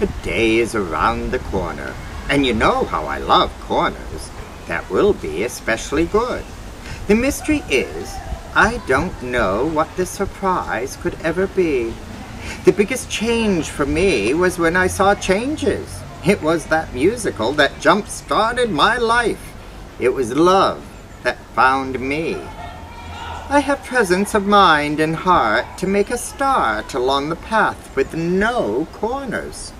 The day is around the corner, and you know how I love corners. That will be especially good. The mystery is, I don't know what the surprise could ever be. The biggest change for me was when I saw changes. It was that musical that jump-started my life. It was love that found me. I have presence of mind and heart to make a start along the path with no corners.